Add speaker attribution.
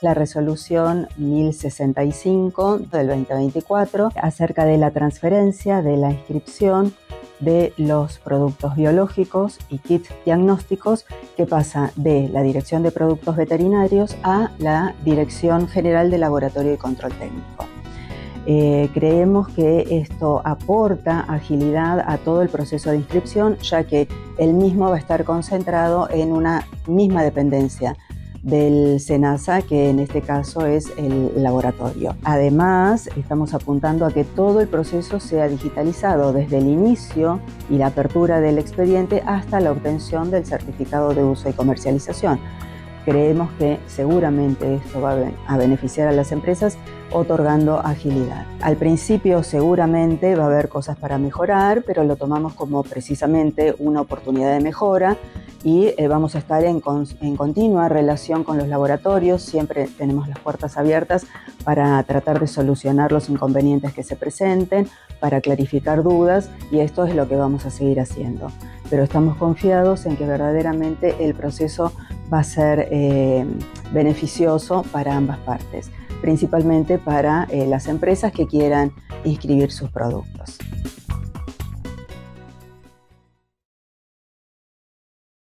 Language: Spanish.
Speaker 1: la resolución 1065 del 2024 acerca de la transferencia de la inscripción de los productos biológicos y kits diagnósticos que pasa de la Dirección de Productos Veterinarios a la Dirección General de Laboratorio y Control Técnico. Eh, creemos que esto aporta agilidad a todo el proceso de inscripción, ya que el mismo va a estar concentrado en una misma dependencia del SENASA, que en este caso es el laboratorio. Además, estamos apuntando a que todo el proceso sea digitalizado desde el inicio y la apertura del expediente hasta la obtención del certificado de uso y comercialización. Creemos que seguramente esto va a beneficiar a las empresas otorgando agilidad. Al principio seguramente va a haber cosas para mejorar, pero lo tomamos como precisamente una oportunidad de mejora y eh, vamos a estar en, en, continua relación con los laboratorios, siempre tenemos las puertas abiertas para tratar de solucionar los inconvenientes que se presenten, para clarificar dudas y esto es lo que vamos a seguir haciendo. Pero estamos confiados en que verdaderamente el proceso va a ser eh, beneficioso para ambas partes, principalmente para eh, las empresas que quieran inscribir sus productos.